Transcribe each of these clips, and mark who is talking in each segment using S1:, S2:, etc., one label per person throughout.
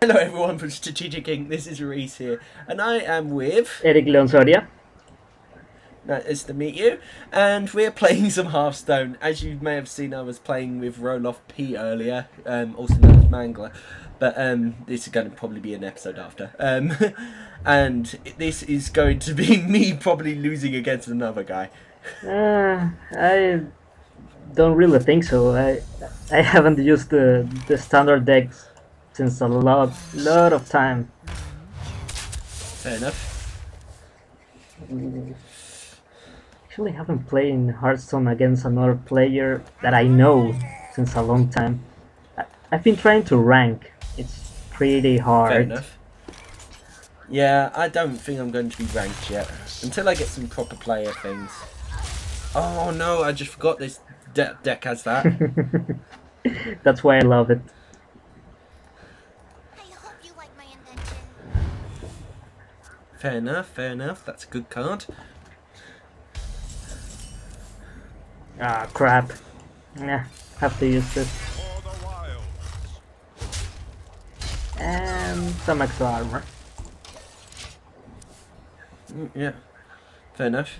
S1: Hello everyone from Strategic Inc. This is Rhyss here, and I am with.
S2: Erick Leon Soria.
S1: Nice to meet you. And we're playing some Hearthstone. As you may have seen, I was playing with Roloff P earlier, um, also known as Mangler. But um, this is going to probably be an episode after. Um, and this is going to be me probably losing against another guy.
S2: Uh, I don't really think so. I I haven't used the the standard decks since a lot lot of time.
S1: Fair enough.
S2: Actually, haven't played in Hearthstone against another player that I know since a long time. I, I've been trying to rank. It's pretty hard.
S1: Fair enough. Yeah, I don't think I'm going to be ranked yet until I get some proper player things. Oh no, I just forgot this de deck has that.
S2: That's why I love it.
S3: I hope you like my invention.
S1: Fair enough, fair enough. That's a good card.
S2: Ah, crap. Yeah, have to use this. And some extra armor.
S1: Mm, yeah, fair enough.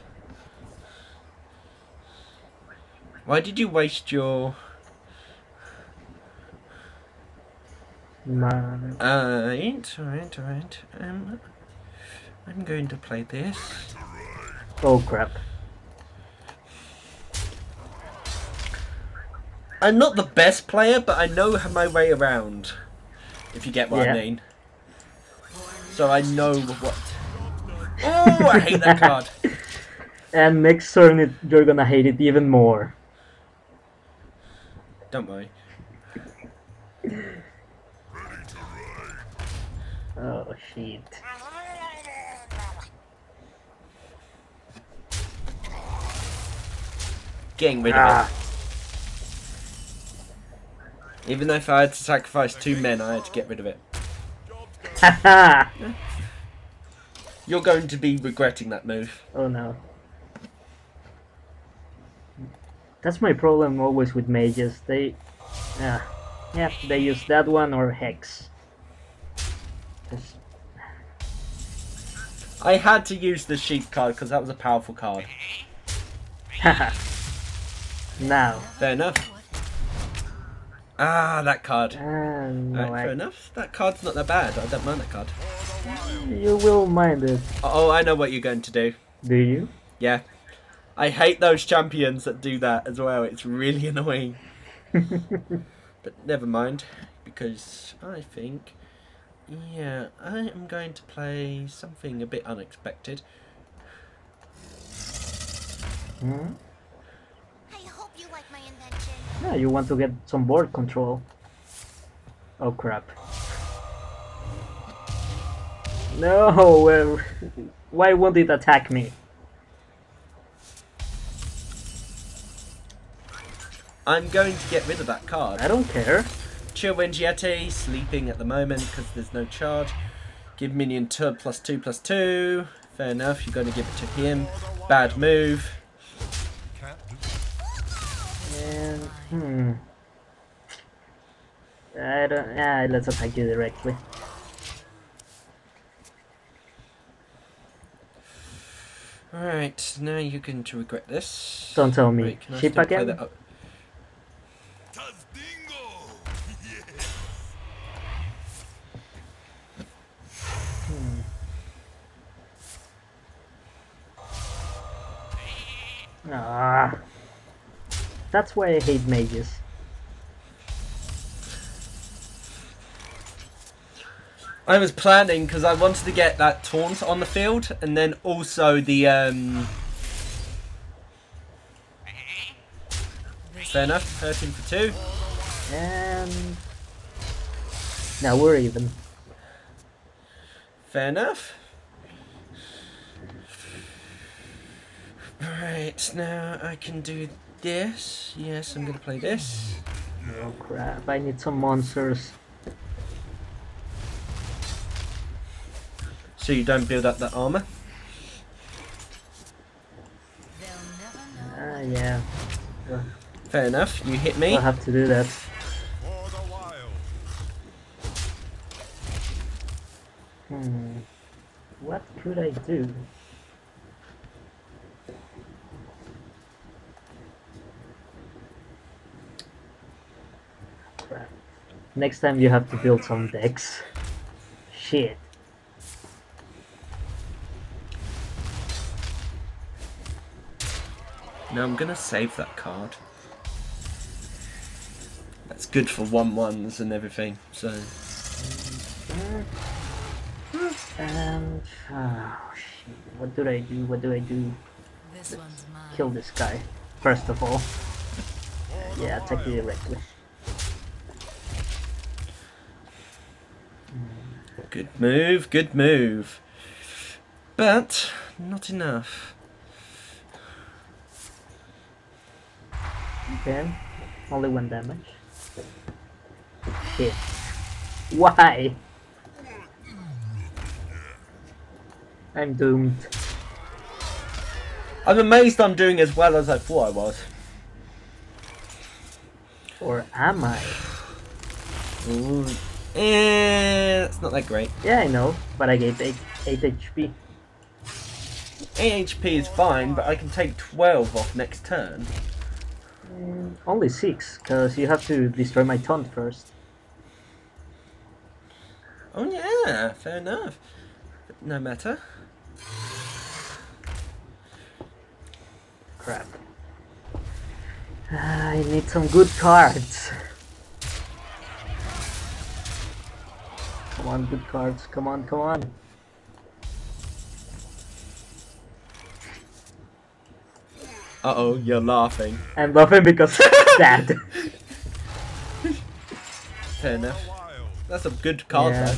S1: Why did you waste your? Alright, alright, alright. Um, I'm going to play this.
S2: Oh crap.
S1: I'm not the best player, but I know my way around. If you get what
S2: Yeah.
S1: I mean. So I know what. Oh, I hate that card.
S2: And next turn it, you're gonna hate it even more.
S1: Don't worry.
S2: Oh shit.
S1: Getting rid of
S2: Ah,
S1: it. Even though if I had to sacrifice two men, I had to get rid of it.
S2: haha!
S1: You're going to be regretting that move.
S2: oh no. That's my problem always with mages. They, yeah, yeah, they use that one or hex. Just-
S1: I had to use the sheep card because that was a powerful card.
S2: Now,
S1: Fair enough. Ah, that card. Alright, fair enough. That card's not that bad. I don't mind that card.
S2: you will mind it.
S1: Oh, I know what you're going to do.
S2: Do you?
S1: Yeah. I hate those champions that do that as well. It's really annoying. But never mind, because I think, yeah, I am going to play something a bit unexpected.
S2: Hmm? Yeah, you want to get some board control. Oh crap. No, uh, why won't it attack me?
S1: I'm going to get rid of that card.
S2: I don't care.
S1: Chillwind Yeti, sleeping at the moment because there's no charge. Give minion 2 plus 2 plus 2. Fair enough, you're going to give it to him. Bad move.
S2: And, hmm. I don't, yeah, let's attack you directly.
S1: Alright, now you're going to regret this.
S2: Don't tell me.
S1: Wait, can I
S2: Ship
S1: still play
S2: again?
S1: that?
S2: Ah. That's why I hate mages.
S1: I was planning because I wanted to get that taunt on the field and then also the um Fair enough, hurting for two.
S2: And now we're even.
S1: Fair enough. Right, now I can do this. Yes, I'm gonna play this.
S2: Oh crap, I need some monsters.
S1: So you don't build up that armor?
S2: Ah, uh, yeah.
S1: Uh, Fair enough, you hit me.
S2: I'll have to do that. Hmm. What could I do? Next time you have to build some decks. Shit.
S1: No, I'm gonna save that card. That's good for one ones and everything. So
S2: And oh shit. What do I do? What do I do?
S4: This one's mine.
S2: Kill this guy. First of all. Yeah, attack you directly.
S1: Good move, good move. But not enough.
S2: Okay. Only one damage. Shit. Why? I'm doomed.
S1: I'm amazed I'm doing as well as I thought I was.
S2: Or am I?
S1: Ooh. Eh, it's not that great.
S2: Yeah, I know, but I gave 8, 8 HP.
S1: AHP is fine, but I can take 12 off next turn.
S2: Mm, only 6, because you have to destroy my taunt first.
S1: Oh yeah, fair enough. No matter.
S2: Crap. I need some good cards. on, good cards. Come on, come on.
S1: Uh oh, you're laughing.
S2: I'm laughing because sad.
S1: Fair enough. That's a good card
S2: Yeah.
S1: though.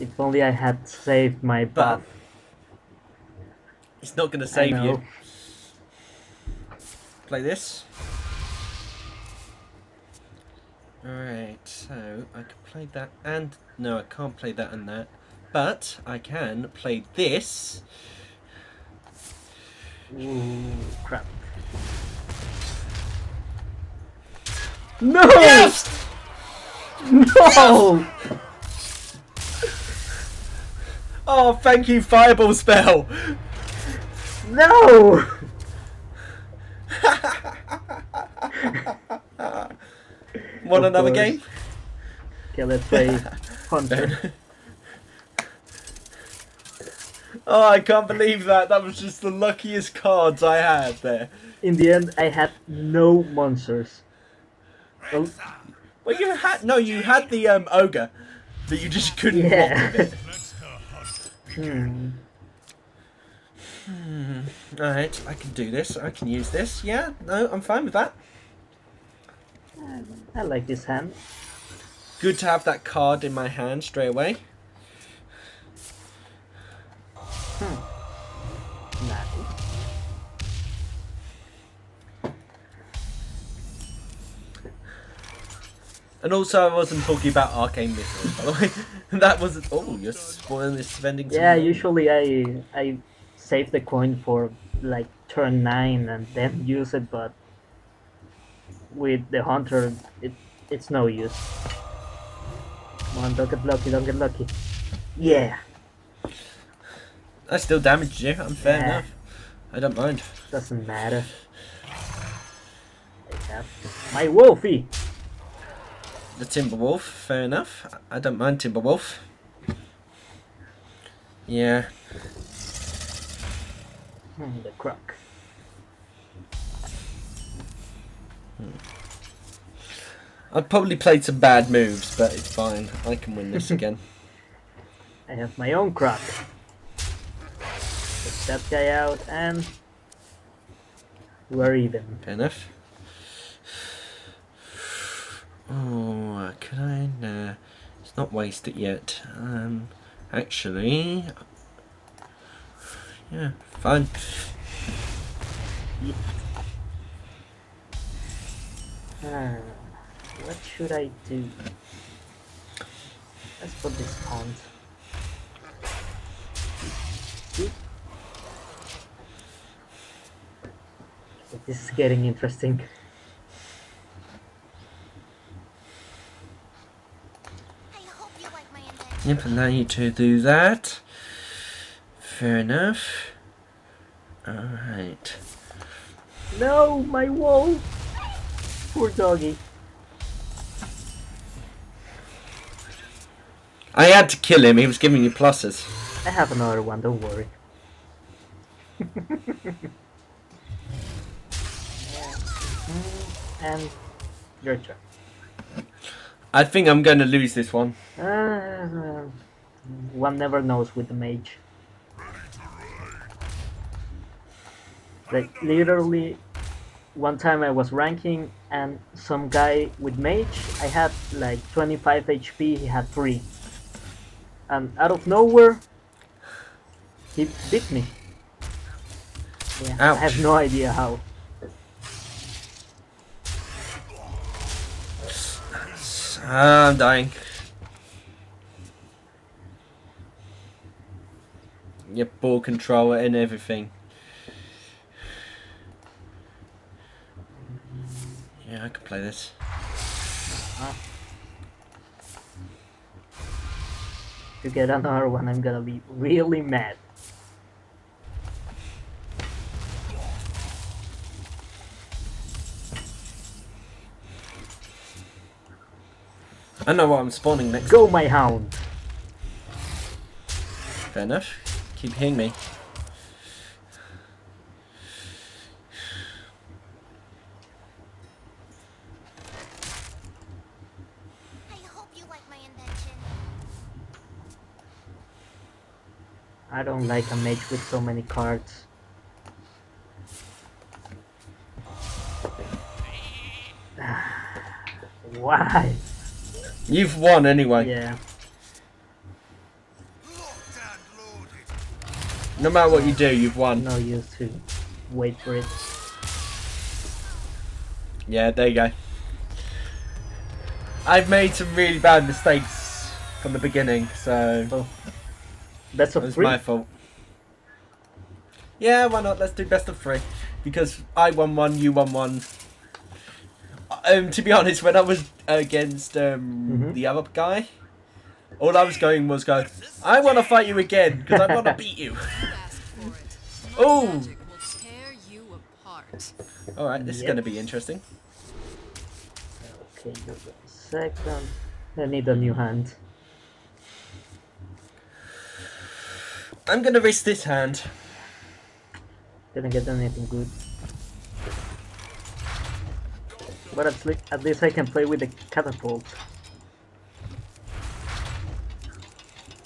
S2: if only I had saved my
S1: But
S2: buff.
S1: it's not gonna save you. Play this. Alright, so I can play that and no, I can't play that and that. But I can play this.
S2: Ooh, crap. No!
S1: Yes!
S2: No!
S1: Oh, thank you, Fireball spell!
S2: No!
S1: Want
S2: Of
S1: another
S2: course.
S1: game?
S2: Okay, let's play Hunter.
S1: oh, I can't believe that. That was just the luckiest cards I had there.
S2: In the end, I had no monsters. Well,
S1: Well, you had no, you had the um, ogre, but you just couldn't
S2: Yeah.
S1: walk with it.
S2: hmm.
S1: All right, I can do this. I can use this. Yeah, no, I'm fine with that.
S2: I like this hand.
S1: Good to have that card in my hand straight away. Hmm.
S2: Nice.
S1: And also, I wasn't talking about arcane missiles, by the way. that wasn't. Oh, you're spoiling this spending.
S2: Yeah,
S1: money.
S2: usually I I save the coin for like turn nine and then use it, but with the hunter, it it's no use. Come on, don't get lucky, don't get lucky. Yeah,
S1: I still damaged you. I'm fair
S2: Yeah.
S1: enough. I don't mind.
S2: doesn't matter. My wolfie.
S1: The Timberwolf, fair enough. I don't mind Timberwolf. Yeah.
S2: Hmm, the croc.
S1: I've probably played some bad moves, but it's fine. I can win this again.
S2: I have my own croc. Take that guy out and we're even.
S1: Enough. Oh, can I? Nah, it's not wasted yet. Um, actually, yeah, fine.
S2: Ah, what should I do? Let's put this on. See? This is getting interesting.
S3: I hope you like my invention.
S1: Yep, allow you to do that. Fair enough. Alright.
S2: No, my wall. Poor doggy.
S1: I had to kill him, he was giving you pluses.
S2: I have another one, don't worry. and your turn.
S1: I think I'm going to lose this one.
S2: Uh, one never knows with the mage. Like literally, one time I was ranking and some guy with mage, I had like 25 HP, he had 3. And out of nowhere, he beat me. Yeah, I have no idea how.
S1: Ah, I'm dying. Your ball controller and everything. I could play this.
S2: If you get another one, I'm gonna be really mad.
S1: I know what I'm spawning next.
S2: Go, my hound!
S1: Fair enough. Keep hitting me.
S3: I hope you like my invention.
S2: I don't like a mage with so many cards. Why?
S1: You've won anyway.
S2: Yeah.
S1: No matter what you do, you've won.
S2: No use to wait for it.
S1: Yeah, there you go. I've made some really bad mistakes from the beginning, so
S2: So that's of
S1: it was
S2: free.
S1: my fault. Yeah, why not? Let's do best of three. Because I won one, you won one. Um, to be honest, when I was against um,
S2: Mhm.
S1: the other guy, all I was going was go, I want to fight you again because I want to beat you.
S4: Ask it.
S1: Oh.
S4: Will tear you apart.
S1: All right, this is going to be interesting.
S2: Okay, second. I need a new hand.
S1: I'm going to risk this hand.
S2: Didn't get anything good. But at, le- at least I can play with the catapult.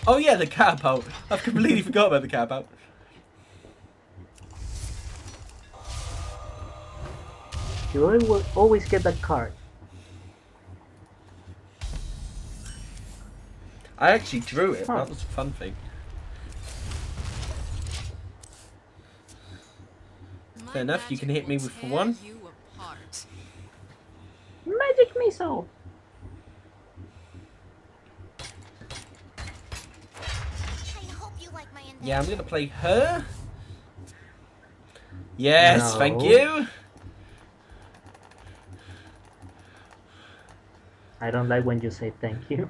S1: Oh yeah, the catapult. I've completely forgot about the catapult.
S2: You will always get that card.
S1: I actually drew it. That was a fun thing. Fair enough, you can hit me with one.
S2: Magic missile!
S3: I hope you like.
S1: Yeah, I'm gonna play her. Yes, thank you.
S2: I don't like when you say thank you.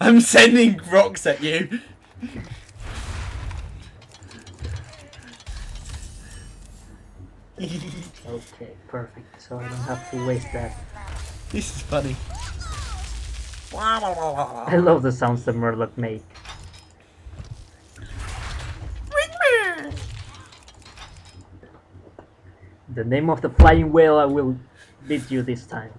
S1: I'm sending rocks at you.
S2: Okay, perfect. So I don't have to waste that.
S1: this is funny.
S2: I love the sounds that Murloc make. The name of the flying whale I will beat you this time.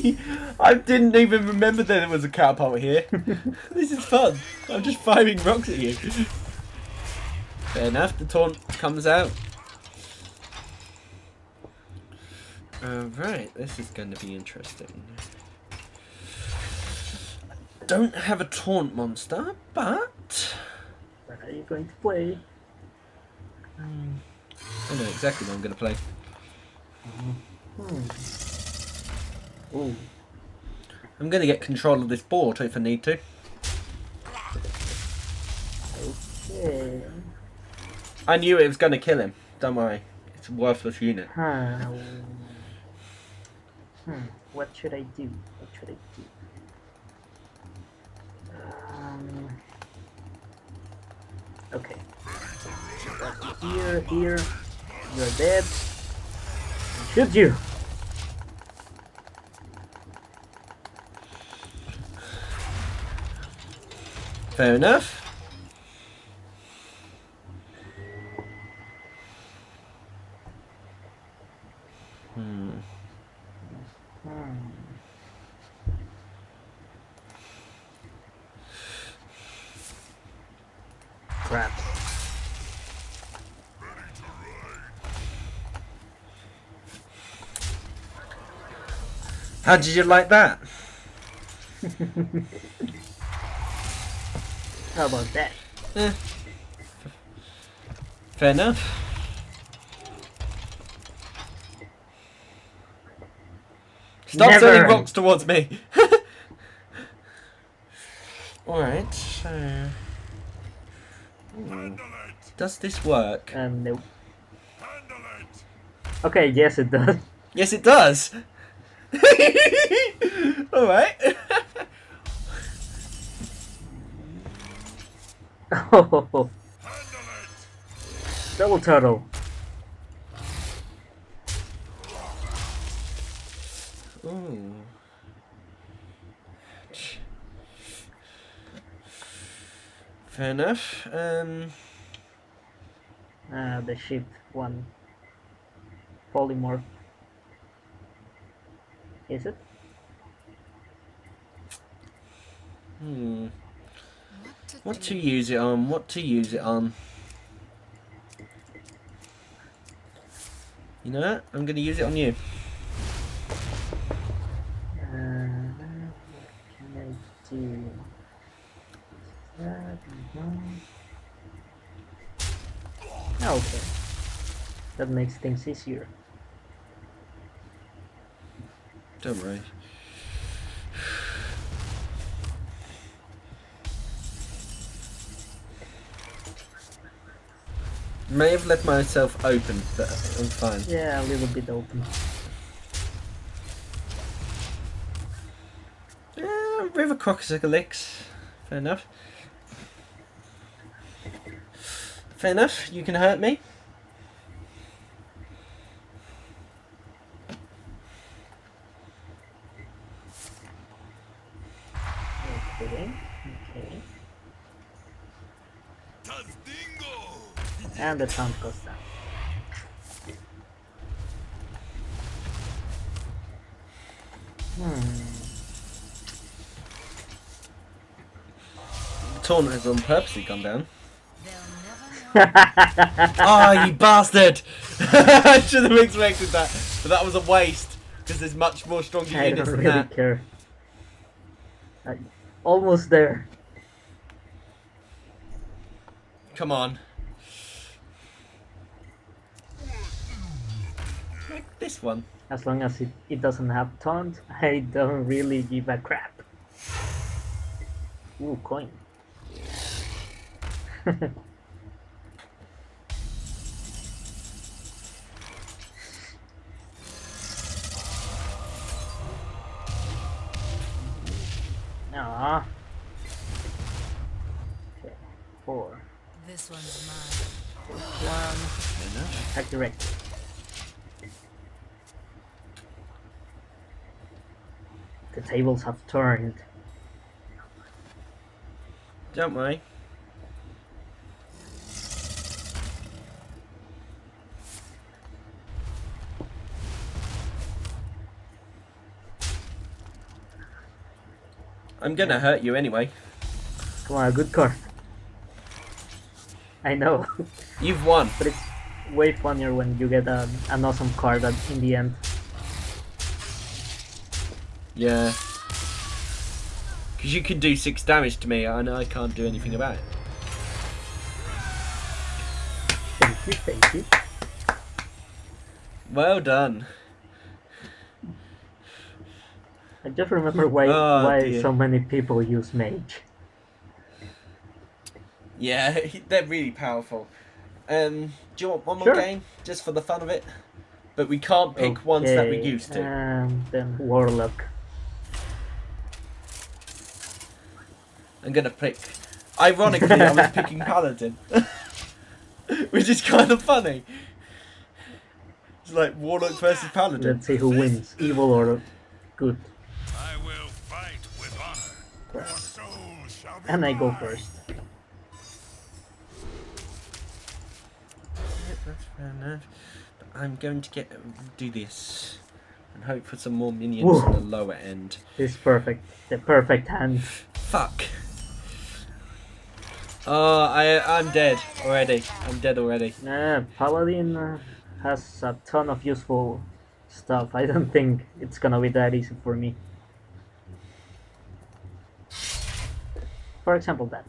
S1: I didn't even remember that there was a catapult here. this is fun. I'm just firing rocks at you. Fair enough, the taunt comes out. Alright, this is going to be interesting. Don't have a taunt monster, but
S2: What are you going to play?
S1: I know exactly what I'm going to play.
S2: Hmm. Ooh,
S1: I'm going to get control of this board if I need to.
S2: okay.
S1: I knew it was going to kill him, Don't worry. It's a worthless unit.
S2: Huh. Hmm. What should I do? What should I do? Um, okay. Here, here. You're dead. Shoot you!
S1: Fair enough. Hmm.
S2: Crap.
S1: How did you like that?
S2: How about that?
S1: Eh. Fair enough. Stop
S2: Never.
S1: throwing rocks towards me. Alright, so. Hmm. Does this work?
S2: Um, no. Okay, yes it does.
S1: Yes, it does. Alright.
S2: Oh, double turtle.
S1: Ooh. Fair enough. Um,
S2: Ah, the ship one. Polymorph. Is it?
S1: hmm.
S4: What to
S1: What
S4: do?
S1: to use it on? What to use it on? You know what? I'm going to use it on you.
S2: Uh, what can I do? That, mhm. Okay. That makes things easier.
S1: Don't worry. May have let myself open, but I'm fine.
S2: Yeah, a little bit open.
S1: Yeah, River Crocolisk. Fair enough. Fair enough. You can hurt me.
S2: Okay. Okay. And the sound goes down. Hmm.
S1: The tournament has on purposely gone down.
S4: They'll never know.
S1: Ah, you bastard! I should have expected that, but that was a waste because there's much more stronger
S2: I
S1: units
S2: don't
S1: than that.
S2: care. I, almost there.
S1: Come on. This one.
S2: As long as it, it doesn't have taunt, I don't really give a crap. Ooh, coin. Aww. Okay, four.
S4: This one's mine.
S2: One.
S1: Fair enough.
S2: Attack The tables have turned.
S1: Don't worry. I'm gonna hurt you anyway.
S2: Come on, a good card. I know,
S1: You've won.
S2: but it's way funnier when you get a, an awesome card at, in the end.
S1: Yeah. Because you can do six damage to me and I can't do anything about it.
S2: Thank you, thank you.
S1: Well done.
S2: I just remember why
S1: Oh,
S2: why
S1: dear.
S2: so many people use mage.
S1: Yeah, they're really powerful. Um, do you want one more
S2: Sure.
S1: game just for the fun of it? But we can't pick ones that we
S2: Okay,
S1: used to.
S2: And then Warlock.
S1: I'm gonna pick. Ironically, I was picking Paladin, which is kind of funny. It's like Warlock versus Paladin.
S2: Let's see who wins, evil or good.
S5: I will fight with honor. Your soul shall be
S2: And I go first.
S1: That's fair enough. But I'm going to get do this and hope for some more minions
S2: Whoa.
S1: on the lower end.
S2: This perfect. The perfect hand.
S1: Fuck. Oh, I I'm dead already. I'm dead already.
S2: Uh, Paladin uh, has a ton of useful stuff. I don't think it's gonna be that easy for me. For example, that.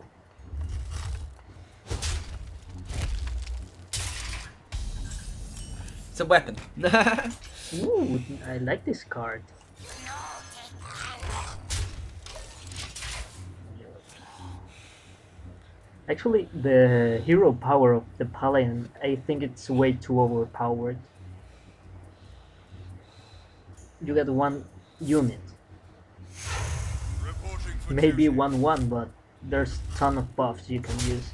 S1: It's a weapon.
S2: Ooh, I like this card. Actually, the hero power of the Paladin, I think it's way too overpowered. You get one unit, maybe one one, but there's ton of buffs you can use.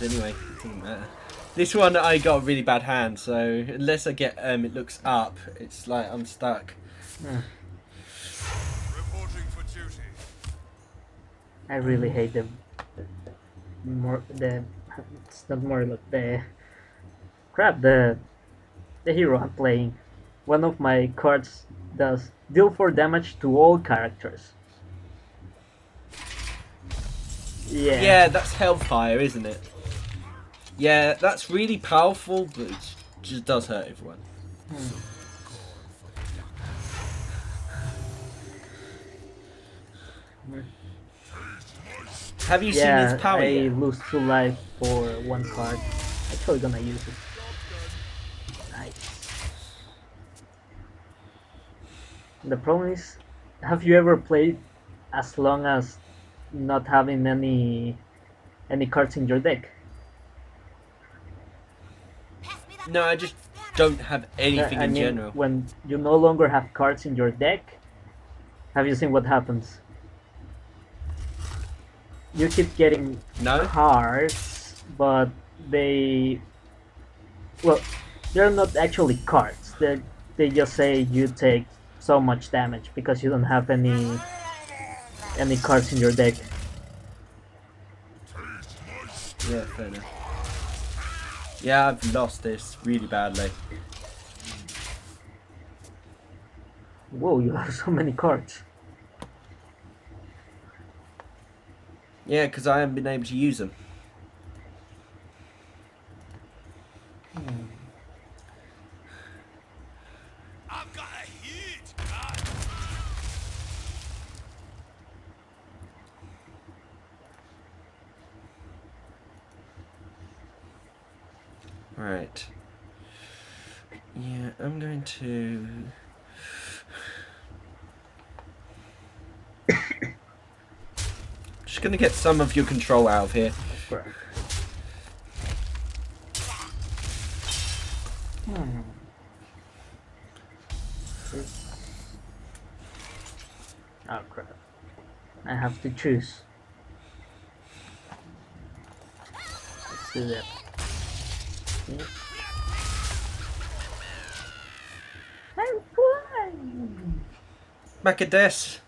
S1: I'm gonna lose anyway. Doesn't matter. This one I got a really bad hand, so unless I get um, it looks up, it's like I'm stuck.
S5: Reporting for duty.
S2: I really hate the, the more the it's not more like the crap the the hero I'm playing. One of my cards does deal four damage to all characters. Yeah.
S1: Yeah, that's Hellfire, isn't it? Yeah, that's really powerful, but it just does hurt everyone. Have you
S2: yeah,
S1: seen his power
S2: I
S1: yet?
S2: lose two life for one card. Actually gonna use it. Nice. The problem is, have you ever played as long as not having any any cards in your deck?
S3: Pass me that
S1: No, I just don't have anything
S2: I
S1: in
S2: mean,
S1: general.
S2: when you no longer have cards in your deck, have you seen what happens? You keep getting
S1: No?
S2: cards, but they well, they're not actually cards. They they just say you take so much damage because you don't have any any cards in your deck.
S1: Yeah, fair enough. Yeah, I've lost this really badly.
S2: Whoa, you have so many cards.
S1: Yeah, because I haven't been able to use them. Right. Yeah, I'm going to. Just gonna get some of your control out of here.
S2: Hmm. Oh crap. I have to choose. Let's do that. Yeah. I'm flying!
S1: Back at this.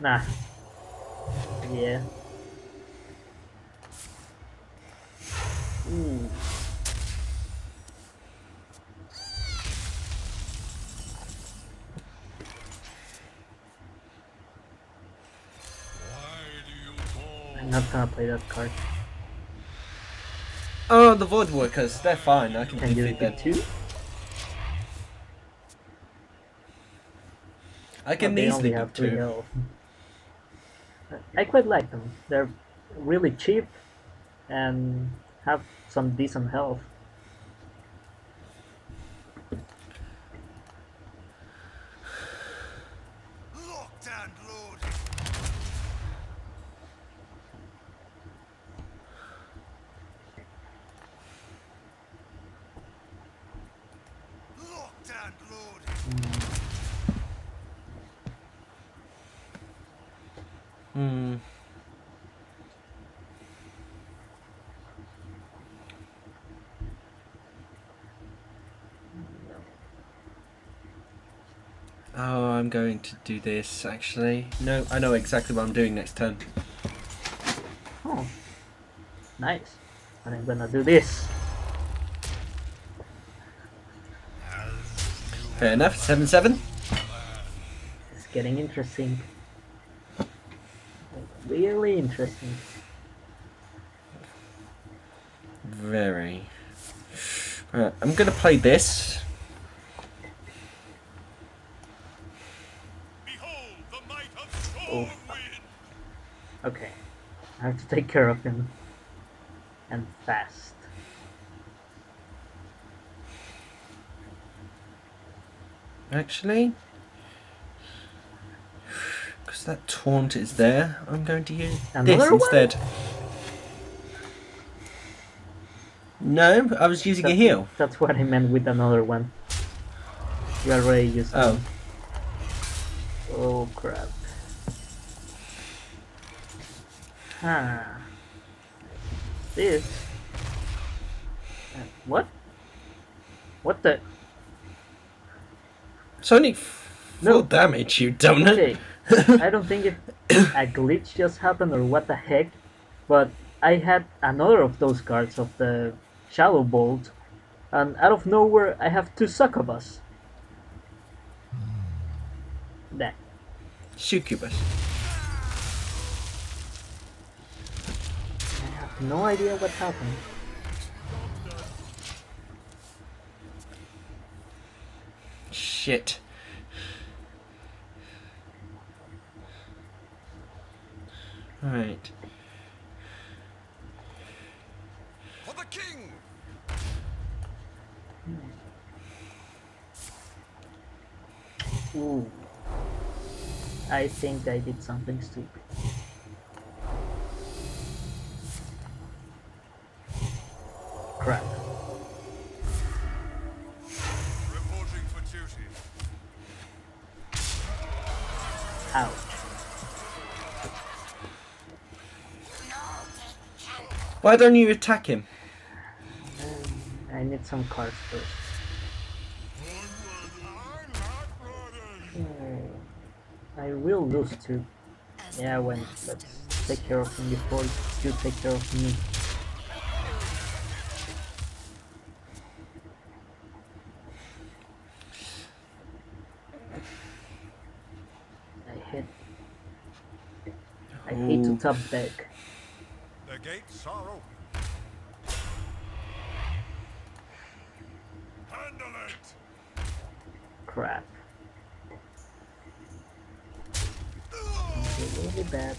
S2: Nah. Yeah. Ooh. I'm not gonna play that card.
S1: Oh, the Voidwalkers, they're fine. I can,
S2: Can
S1: defeat them.
S2: two?
S1: I can
S2: Oh, they
S1: easily
S2: have
S1: two.
S2: health. I quite like them. They're really cheap and have some decent health.
S1: Oh, I'm going to do this actually. No, I know exactly what I'm doing next turn.
S2: Oh, nice. And I'm gonna do this.
S1: Fair enough. Seven seven.
S2: It's getting interesting. Really interesting.
S1: Very. Right, I'm gonna play this.
S2: Take care of him. And fast.
S1: Actually, because that taunt is there, I'm going to use this
S2: Another one?
S1: instead. No, I was using a heal.
S2: That's what I meant with another one. You already used
S1: Oh.
S2: one. Oh crap. Ah. This. Uh, what? What the?
S1: It's only f-
S2: No.
S1: damage, you donut.
S2: Okay. I don't think if a glitch just happened or what the heck, but I had another of those cards of the Shadow Bolt, and out of nowhere I have two succubus. That.
S1: Succubus.
S2: I have no idea what happened.
S1: Shit. Right.
S5: For the king.
S2: Ooh. I think I did something stupid.
S1: Why don't you attack him?
S2: I need some cards first.
S5: I'm not ready.
S2: Hmm. I will lose too. Yeah, when let's take care of him before you take care of me. I hit. I hate to top deck.
S5: The gates are open. Handle it.
S2: Crap. Okay, really bad.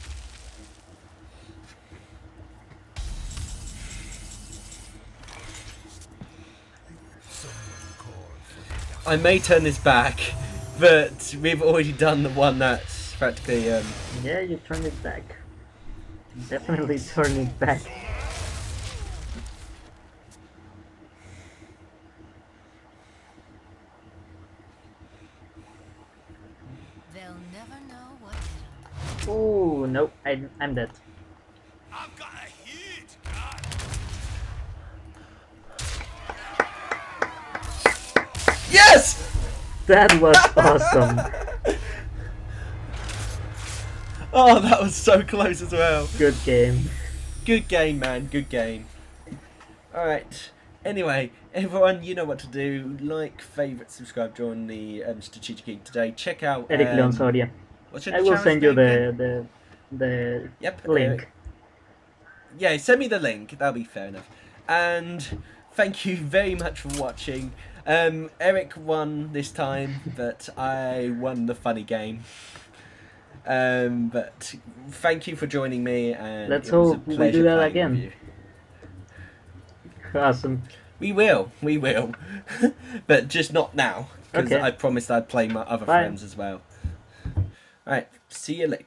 S1: I may turn this back, but we've already done the one that's practically. Um,
S2: Yeah, you turn it back. Definitely turn it back.
S4: they'll never know what hit 'em.
S2: Oh no, I, I'm dead.
S5: I've got a hit. God.
S1: yes!
S2: That was awesome.
S1: Oh, that was so close as well.
S2: Good game.
S1: Good game, man. Good game. Alright. Anyway, everyone, you know what to do. Like, favourite, subscribe, join the um, Strategic Geek today. Check out.
S2: Erick
S1: um,
S2: Leon Soria.
S1: What's your
S2: I will send you the the the
S1: Yep.
S2: link.
S1: uh, yeah, send me the link. That'll be fair enough. And thank you very much for watching. Um, Erick won this time, but I won the funny game. Um, but thank you for joining me, and
S2: Let's
S1: a
S2: hope we do that again. Awesome.
S1: We will, we will, but just not now because
S2: Okay.
S1: I promised I'd play my other
S2: Bye.
S1: friends as well. All right, see you later.